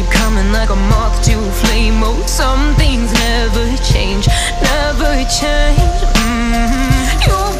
keep coming like a moth to a flame. Oh, some things never change, never change. Mhm. You